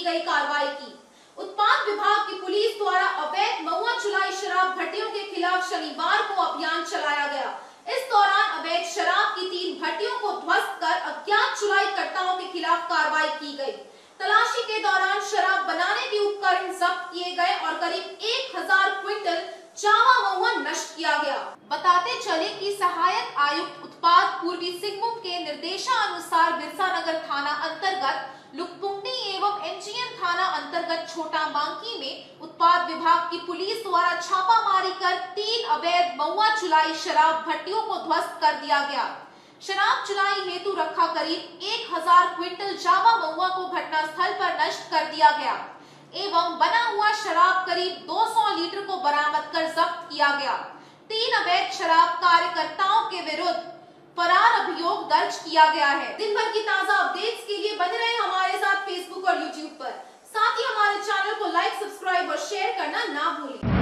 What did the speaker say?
की गई कार्रवाई की। उत्पाद विभाग की पुलिस द्वारा अवैध महुआ चुलाई शराब भट्टियों के खिलाफ शनिवार को अभियान चलाया गया। इस दौरान अवैध शराब की तीन भट्टियों को ध्वस्त कर अज्ञात चुराईकर्ताओं के खिलाफ कार्रवाई की गई। तलाशी के दौरान शराब बनाने के उपकरण जब्त किए गए और करीब एक हज़ार क्विंटल चावा महुआ नष्ट किया गया। बताते चले कि सहायक आयुक्त उत्पाद पूर्वी सिंह के निर्देशानुसार बिरसा नगर थाना अंतर्गत लुकपुंग छोटा मांकी में उत्पाद विभाग की पुलिस द्वारा छापामारी कर तीन अवैध महुआ चुलाई शराब भट्टियों को ध्वस्त कर दिया गया। शराब चुलाई हेतु रखा करीब एक हज़ार क्विंटल जावा महुआ को घटनास्थल पर नष्ट कर दिया गया, एवं बना हुआ शराब करीब 200 लीटर को बरामद कर जब्त किया गया। तीन अवैध शराब कार्यकर्ताओं के विरुद्ध फरार अभियोग दर्ज किया गया है। दिन भर की ताज़ा अपडेट्स के लिए बने रहे हमारे साथ लाइक सब्सक्राइब और शेयर करना ना भूलें।